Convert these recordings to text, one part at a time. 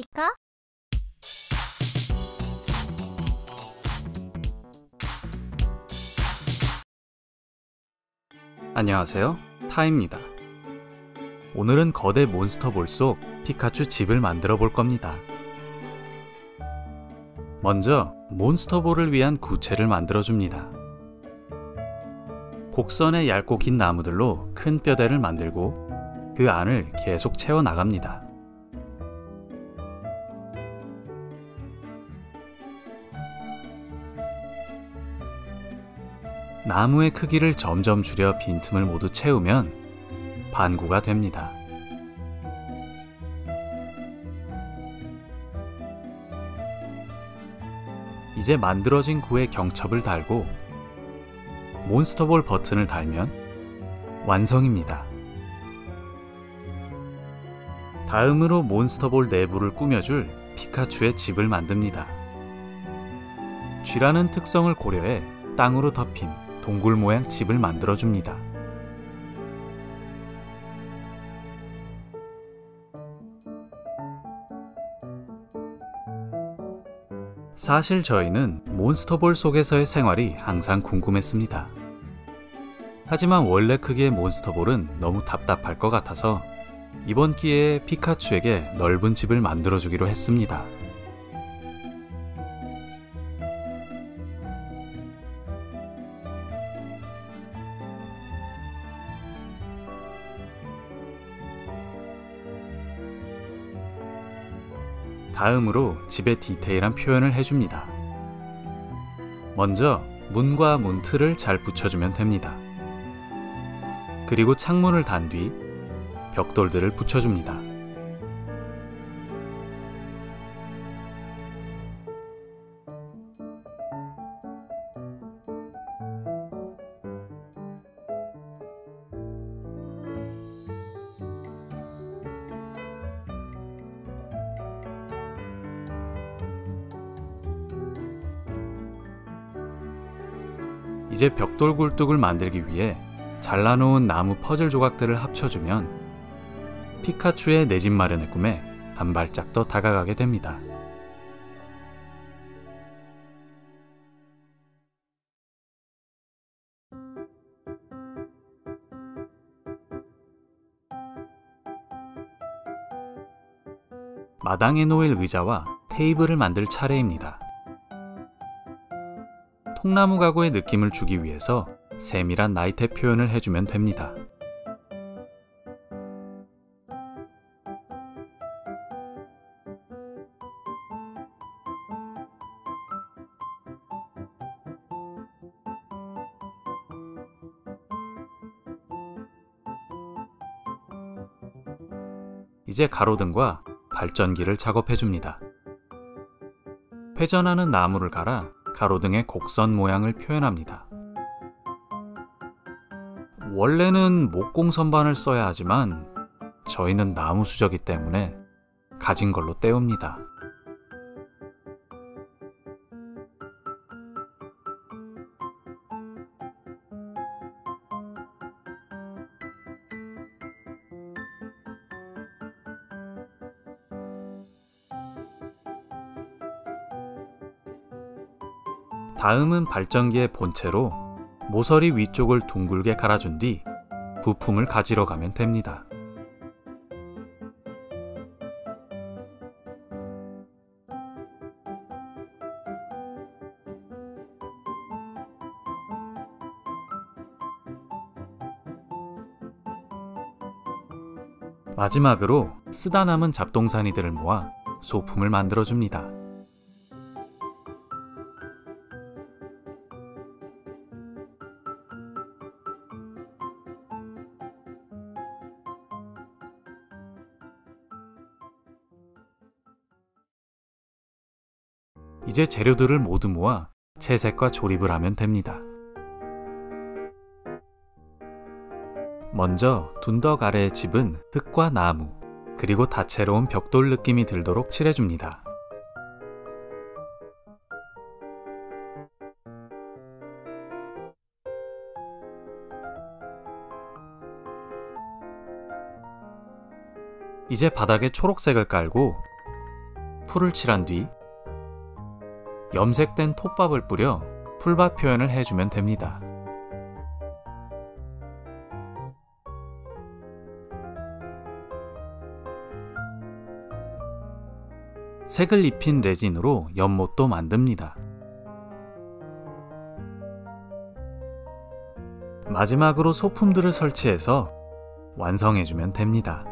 안녕하십니까? 안녕하세요. 타입니다. 오늘은 거대 몬스터볼 속 피카츄 집을 만들어 볼 겁니다. 먼저 몬스터볼을 위한 구체를 만들어 줍니다. 곡선의 얇고 긴 나무들로 큰 뼈대를 만들고 그 안을 계속 채워 나갑니다. 나무의 크기를 점점 줄여 빈틈을 모두 채우면 반구가 됩니다. 이제 만들어진 구에 경첩을 달고 몬스터볼 버튼을 달면 완성입니다. 다음으로 몬스터볼 내부를 꾸며줄 피카츄의 집을 만듭니다. 쥐라는 특성을 고려해 땅으로 덮인 동굴 모양 집을 만들어 줍니다. 사실 저희는 몬스터볼 속에서의 생활이 항상 궁금했습니다. 하지만 원래 크기의 몬스터볼은 너무 답답할 것 같아서 이번 기회에 피카츄에게 넓은 집을 만들어주기로 했습니다. 다음으로 집의 디테일한 표현을 해줍니다. 먼저 문과 문틀을 잘 붙여주면 됩니다. 그리고 창문을 단 뒤 벽돌들을 붙여줍니다. 이제 벽돌 굴뚝을 만들기 위해 잘라놓은 나무 퍼즐 조각들을 합쳐주면 피카츄의 내 집 마련의 꿈에 한 발짝 더 다가가게 됩니다. 마당에 놓일 의자와 테이블을 만들 차례입니다. 통나무 가구의 느낌을 주기 위해서 세밀한 나이테 표현을 해주면 됩니다. 이제 가로등과 발전기를 작업해 줍니다. 회전하는 나무를 갈아 가로등의 곡선 모양을 표현합니다. 원래는 목공 선반을 써야 하지만 저희는 나무 수저기 때문에 가진 걸로 때웁니다. 다음은 발전기의 본체로 모서리 위쪽을 둥글게 갈아준 뒤 부품을 가지러 가면 됩니다. 마지막으로 쓰다 남은 잡동사니들을 모아 소품을 만들어줍니다. 이제 재료들을 모두 모아 채색과 조립을 하면 됩니다. 먼저 둔덕 아래의 집은 흙과 나무, 그리고 다채로운 벽돌 느낌이 들도록 칠해줍니다. 이제 바닥에 초록색을 깔고 풀을 칠한 뒤 염색된 톱밥을 뿌려 풀밭 표현을 해주면 됩니다. 색을 입힌 레진으로 연못도 만듭니다. 마지막으로 소품들을 설치해서 완성해주면 됩니다.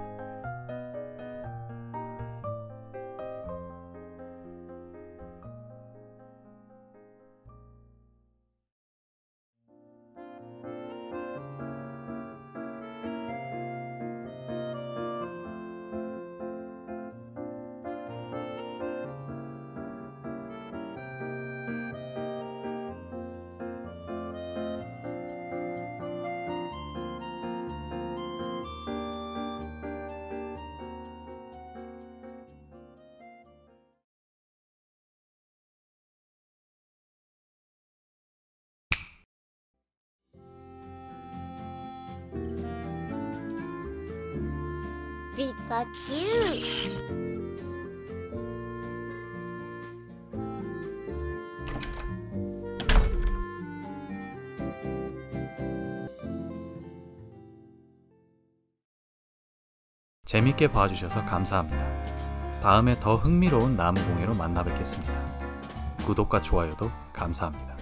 피카츄 재밌게 봐주셔서 감사합니다. 다음에 더 흥미로운 나무공예로 만나 뵙겠습니다. 구독과 좋아요도 감사합니다.